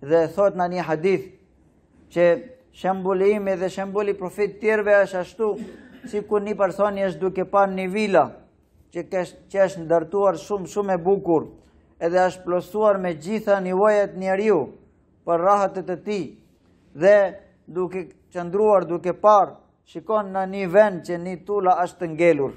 Dhe thotë në një hadith që shembulli im dhe shembulli profetit tjerëve është ashtu sikur një personi është duke parë një vila që, kesh, që është ndërtuar shumë shumë e bukur edhe është plosuar me gjitha nevojat njeriu për rahatet e tij dhe duke qëndruar duke parë shikon në një vend që një tulla është ngelur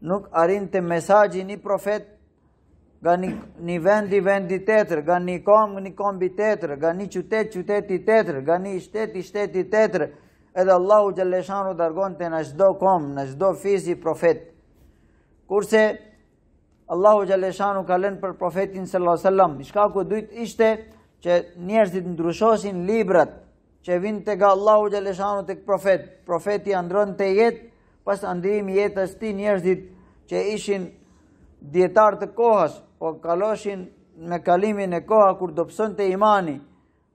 Nuk arrinte mesazhi një profet nga një, një vendi vendi tjetër, nga një komb një kombi tjetër, nga një qytet qyteti tjetër, nga një shteti shteti tjetër, edhe Allahu Xhelleshanu dërgonte në çdo komb, në çdo fisi profet. Kurse, Allahu Xhelleshanu ka lënë për profetin sallallahu sallam, shkaku dytë ishte që njerëzit ndryshoshin librat që vinte nga Allahu Xhelleshanu tek profet, profeti ndërronte jetë, pas ndërrimi jetës tij njerëzit që ishin dijetarë të kohës, po kaloshin me kalimin e koha kur dobësonte imani,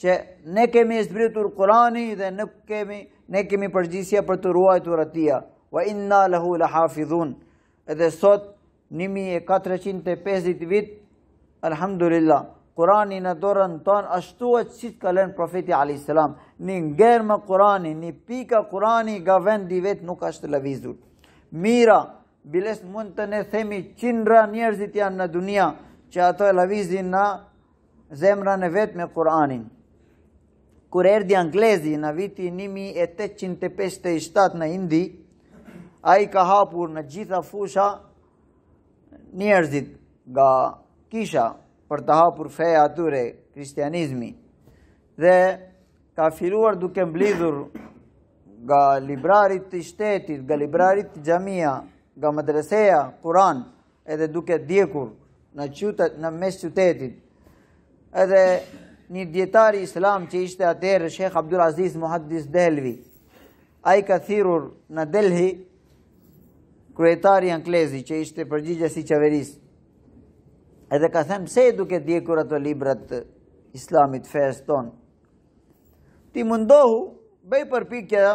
që ne kemi zbritur Kurani dhe ne kemi ne kemi përgjegjësia për të ruajtur atë. Wa inna lahu lahafizun. Edhe sot 1450 vit alhamdulillah Kurani në dorën tonë ashtu si e ka lënë profeti a.s. Një germë Kurani, një pika Kurani nga vendi vet nuk është lëvizur. Mijëra, biles mundet ne themi qindra njerëzit janë në dynja që ato e levizin në Zemrën e vet me Kur'anin. Kur erdhi anglezi në viti 1857 në Indi, ai ka hapur në gjitha fusha njerëzit nga kisha për të hapur feja atyre, kristianizmi, dhe ka filluar duke mblidhur nga libraritë shtetit, nga libraritë xhamia, nga medreseja, kuran, Edhe duke djegur në qytet, në mes qytetit, edhe një dijetari islam që ishte atëherë Sheh Abdul Aziz Muhaddis Delvi, ai ka thirrur në Delhi kryetari anglezi që ishte përgjegjësi qeverisë, edhe ka thënë se duke djegur ato librat islamit fesë tonë, ti mundohu, bëj përpjekja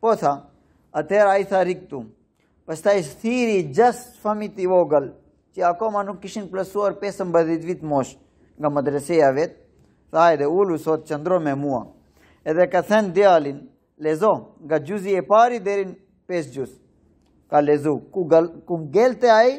Po tha, atëherë ai tha rri këtu. Pastaj thirri gjashtë fëmijë të vogël, që akoma nuk kishin plotësuar 15 vit moshë nga medreseja vet, tha edhe ulu sot qëndro me mua. Edhe ka thënë djalin, lexo nga xhuzi e pari deri në pesë xhuz. Ka lexu, ku, gal, ku ngelte ai,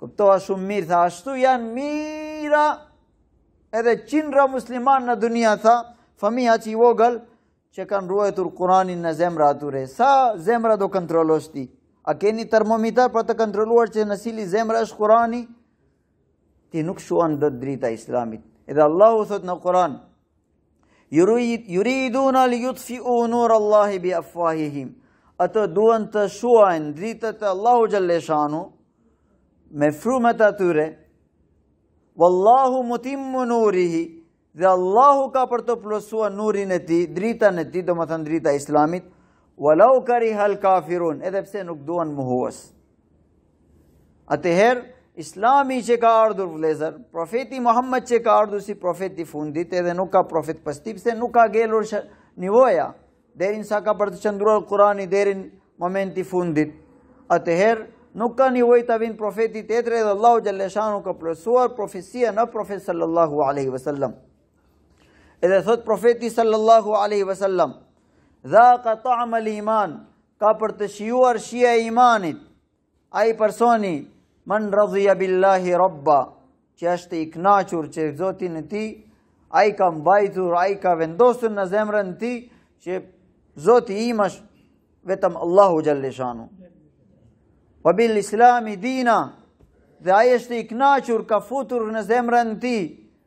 Kuptova shumë mirë, tha, ashtu janë mira edhe qindra musliman në dunia, tha, fëmija aq i vogël që kanë ruajtur kuranin në zemra atyre. Sa zemra do kontrollosh ti? A keni termometer për të kontrolluar që në sili zemra është kurani? Ti nuk shuan dot drita islamit. Edhe Allahu thot në kuran, Yuriduna liyutfi'u nur Allahi bi afwahihim. Ato duan të shuajnë dritat e Allahu xhalleshanu me frymat e tyre. Wallahu mutimmu nurihi. Dhe Allahu ka për të plotësuar nurin e tij, dritën e tij, domethënë drita e Islamit. Walau karihal kafirun, edhe pse nuk duan mohues. Atëherë, Islami që ka ardhur vlezër, profeti Muhammed që ka ardhur si profeti fundit, edhe nuk ka profet pas tij, se nuk ka ngelur nivoja deri në sa ka për të qëndruar Kurani deri në momenti fundit. Atëherë, nuk ka nivojë të vinë profeti tjetër edhe Allahu xhaleshanu ka plotësuar profecia në profet sallallahu alaihi wasallam. Edhe thot profeti sallallahu alaihi wasallam, "Dhaka ta'am al-iman", ka për të shijuar shija e imanit. Ai personi man radhiya billahi rabba, që është i kënaqur që Zotin e tij, ai ka mbajtur, ai ka vendosur në zemrën e tij që Zoti i im është vetëm Allahu xhalleshanu. Wa bil islami dina, dhe ai është i kënaqur ka futur në zemrën e tij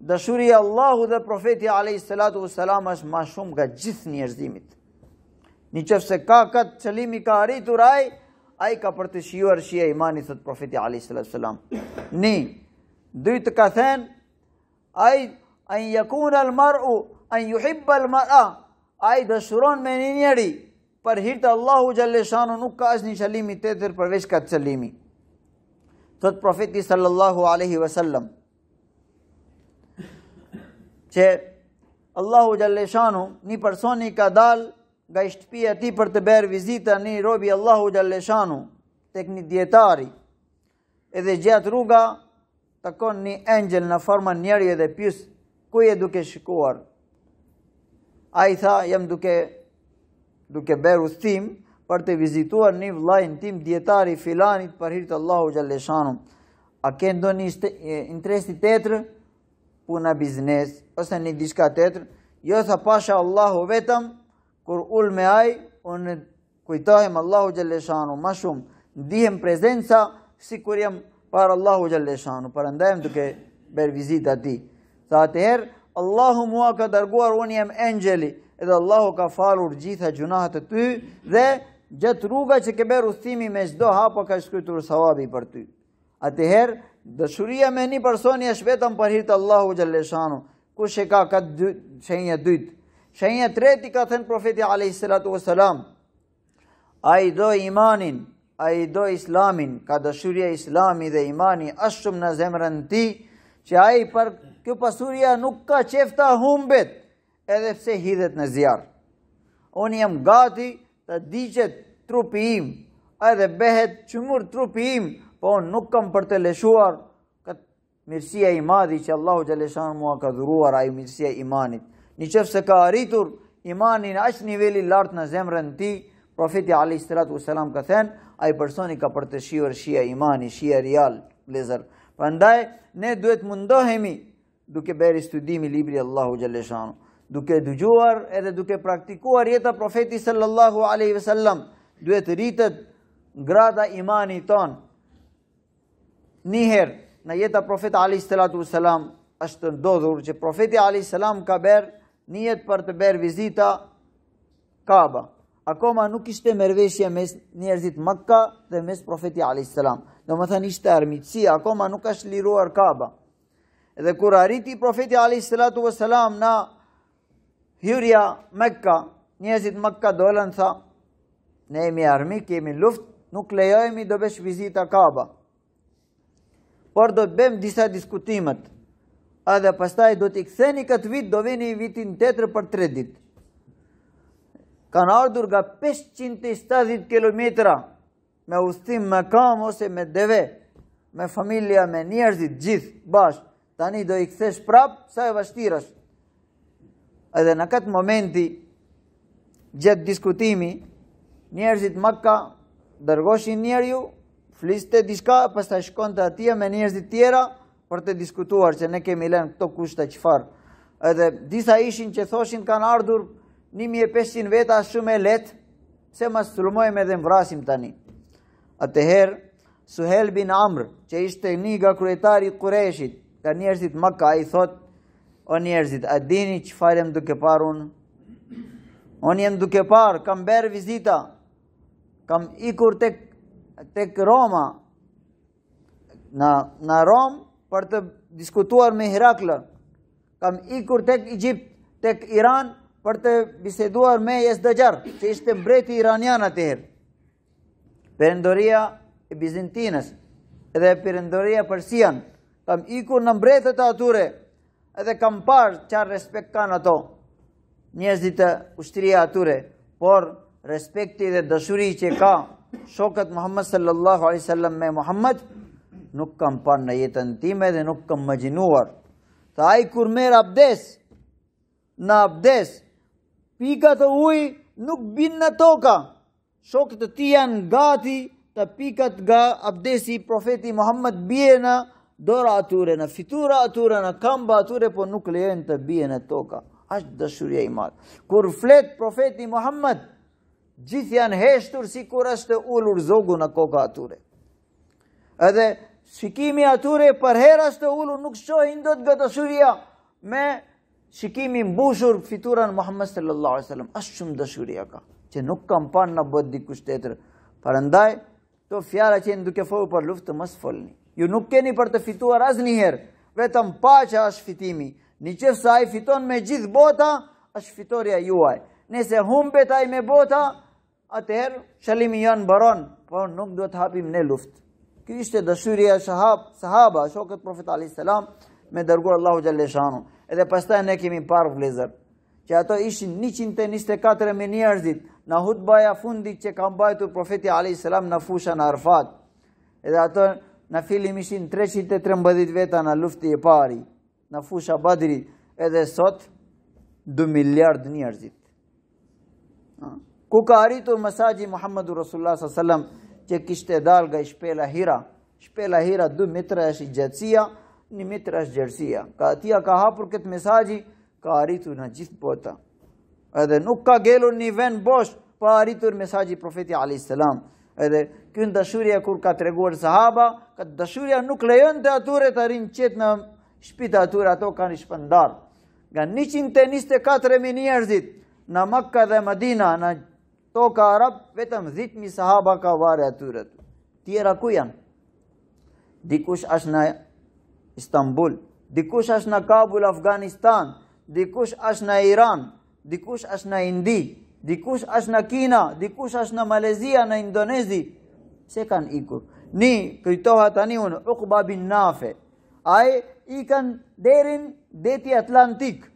Dashuri i Allahu dhe profeti alayhi salatu vesselam është më shumë nga gjithë njerëzimi. Në qoftë se ka kët qëllimi ka arritur ai, ai ka për të shijuar shija e imanit thot profeti alayhi salatu vesselam. Ni, dyta ka thënë ai an yakun al mar'u an yuhibb al mar'a. Ai dashuron me një njeri për hir të Allahu xhalleshanu nuk ka asnjë qëllimi tjetër përveç kët qëllimi. Thot profeti sallallahu alaihi wasallam. Që Allahu Gjalleshanu, një personi ka dal nga shtëpia e tij për të bërë vizita një robi Allahu Gjalleshanu, tek një dijetari, edhe gjatë rruga, takon një engjel në forma njeriu edhe pyt, ku je duke shkuar, Ai tha, jam duke, duke bërë udhëtim për të vizituar një vllain tim dijetari filanit për hir të Allahu Gjalleshanu. A ke ndonjë interesi tjetër, puna biznes, ose një diçka tjetër, jo tha pasha Allahu vetëm, kur ulem me ai, unë kujtohem Allahu Xhelleshanu ma shumë, ndihem prezenca sikur jam para Allahu Xhelleshanu, prandaj jam duke bërë vizita ty. Tha atëherë, Allahu mua ka dërguar unë jam engjëlli, edhe Allahu ka falur gjitha gjynahat e ty, dhe gjatë rruga që ke bërë udhëtimi me çdo hapa ka shkruajtur sawabi për ty. Atëherë, dashuria me një personi është vetëm për hir të Allahu Xhelleshanu, Kush e ka këtë dy, shenja dytë? Shenja treti ka thënë profeti a.s. Ai do imanin, ai do islamin, ka dashuria islami dhe imani aq shumë në zemrën tij, që ai për kjo pasuria nuk ka qejf ta humbet, edhe pse hidhet në zjarr. Unë jam gati të digjet trupi im, edhe bëhet qymyr trupi im, po unë nuk kam për të lëshuar këtë Mirësia i madhi që Allahu Xheleshanu mua ka dhuruar ai mirësia imanit. Në qoftë se ka arritur imanin aq niveli lartë në zemrën tij, profeti alejhi salatu veselam ka thënë, ai personi ka për të shijuar shija imani, shija real, lezet. Prandaj, ne duhet mundohemi duke bërë studimi libri Allahu Xheleshanu, duke dëgjuar edhe duke praktikuar jeta profeti sallallahu alejhi veselam, duhet rritet grada imani tonë, Njëherë, në jeta profeti alejhi salatu veselam, është ndodhur që profeti alejhi selam ka bërë nijet për të bërë vizita Kaba. Akoma nuk ishte marrëveshje mes njerëzit Makka dhe mes profeti alejhi selam. Domethënë ishte armiqësi, akoma nuk është liruar Kaba. Dhe kur arriti profeti alejhi salatu veselam në Hyrja Mekka, njerëzit Mekka dolën tha, ne jemi armik, kemi luftë, nuk lejojemi do bësh vizita Kaba. Por do të bëjmë disa diskutimet. Edhe pastaj do t'i ktheni këtë vit, do vini vitin tjetër për 3 ditë. Kanë ardhur nga 570 kilometra me udhëtim, me këmbë ose me deve, me familja, me njerëzit, gjithë, bashkë, tani do i kthesh prapë, sa e vështirë është. Edhe në këtë momenti, gjatë diskutimi, njerëzit Makka dërgoshin njeriu, fliste diçka, pastaj shkonte atje me njerëzit tjera, për të diskutuar që ne kemi lënë këto kushte çfarë. Edhe disa ishin që thoshin kanë ardhur 1500 veta shumë e lehtë, pse mos sulmojmë edhe mos vrasim tani. Atëherë, Suhel bin Amr, që ishte një nga kryetari kurejshit, nga njerëzit Makka i thotë, o njerëzit, a dini çfarë jam duke parë unë? Unë jam duke parë, kam bërë vizita, kam ikur tek, tek Roma, në, në Romë për të diskutuar me Heraklën. Kam ikur tek Egjipt, tek Iran për të biseduar me Jesdëgjar, që ishte mbreti iranian atëherë. Perandoria e Bizantinës dhe perandoria persian. Kam ikur në mbretët e atyre Edhe kam parë çfarë respekt kanë ato njerëzit e ushtria atyre, por respekti dhe dashuri që ka shokët Muhammed sallallahu alaihi wasallam me Muhammed, nuk kam parë në jetën time dhe nuk kam imagjinuar. Tha ai kur merr abdes, në abdes, pika të uj nuk bin në toka, Shokët e tij janë gati të pikat nga abdesi i profeti Muhammed bie në dora atyre, në fytyra atyre, në kamba atyre, po nuk lejojnë të bie në toka. Është dashuria i madh. Kur flet profeti Muhammed, gjithë janë heshtur sikur është ulur zogu në koka atyre. Edhe shikimi atyre përherë është ulur, nuk shohin dot nga dashuria me Shikimi mbushur fytyrën Muhammed sallallahu alaihi wasallam, aq shumë dashuri ka, që nuk kam parë në botë dikush tjetër. Prandaj këto fjala që janë duke folur për luftë mos folni. Ju nuk keni për të fituar asnjëherë, vetëm paqja është fitimi. Në qoftë se ai fiton me gjithë bota, është fitorja juaj. Nëse humbet ai me bota, Atëherë, qëllimi jonë mbaron, po nuk duhet hapim ne luftë. Kjo ishte dashuria e sahab, sahaba, shokët profeti alejhi selam, me dërguar Allahu xhalle shanuhu. Edhe pastaj ne kemi parë vëllezër, që ato ishin 124 mijë njerëzit, në hutbaja fundit që ka mbajtur profeti alejhi selam në fusha në Arafat. Edhe ato në fillim ishin 313 veta në lufti e pari. Në fusha Badri edhe sot 2 miliard njerëzit. Ku ka arritur mesazhi Muhammedur Rasulullah s.a.s. që kishte dalë nga shpella Hira. Shpella Hira 2 metra është i gjatësia, 1 metra është gjerësia. Nga atje ka hapur këtë mesazhi, ka arritur në gjithë bota. Edhe nuk ka ngelur një vend bosh, pa arritur mesazhi profeti a.s. Edhe kjo dashuria kur ka treguar sahaba, këtë dashuria nuk lejonte atyre të rrinë qetë në shpitë e atyre, ato kanë shpërndarë. Nga 124 mijë njerëzit në Makka dhe Madina, në toka Arab, vetëm 10.000 sahaba ka varre atyre. Tjera ku janë? Dikush është në Istanbul, dikush është në Kabul, Afganistan, dikush është në Iran, dikush është në Indi, dikush është në Kina, dikush është në Malezia, në Indonezi, pse kanë ikur? Një, kujtova tani unë, Uqba bin Nafe, ai ikën deri në deti Atlantik.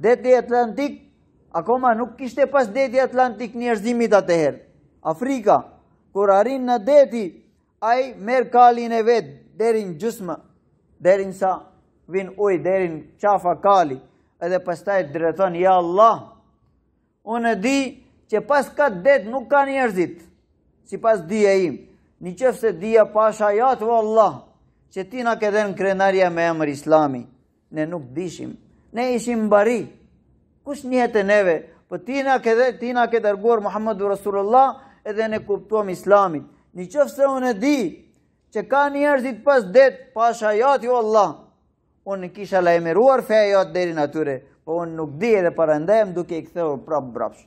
Deti Atlantik, akoma nuk kishte pas deti Atlantik njerëzimit atëherë. Afrika, kur arrin në deti, Ai merr kalin e vet deri në gjysmë, deri në sa vin uj deri në qafa kali, edhe pastaj drejton ja Allah. Unë di që pas kët det nuk ka njerëzit. Sipas dije im, në qoftë se dija pasha jat o Allah, që ti na ke dhënë krenaria me emër Islami. Ne nuk dishim. Ne ishim bari. Kush njihte neve? Po ti na ke dhe, ti na ke dërguar Muhammedu Rasulullah edhe ne kuptuam islamin. Në qoftë se unë e di që ka njerëzit pas det, pasha jati o Allah, unë kisha lajmëruar feja jat deri në atyre, po unë nuk di edhe prandaj jam duke u kthyer prap mbrapsht.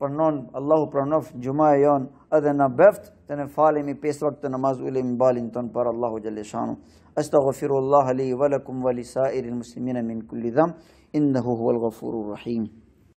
پرنون الله پرنوف جمع يون أذن بفت تن فالمي پیس وقت نماز من بالن تن پر الله جل شانو استغفر الله لي ولكم ولسائر المسلمين من كل ذنب انه هو الغفور الرحيم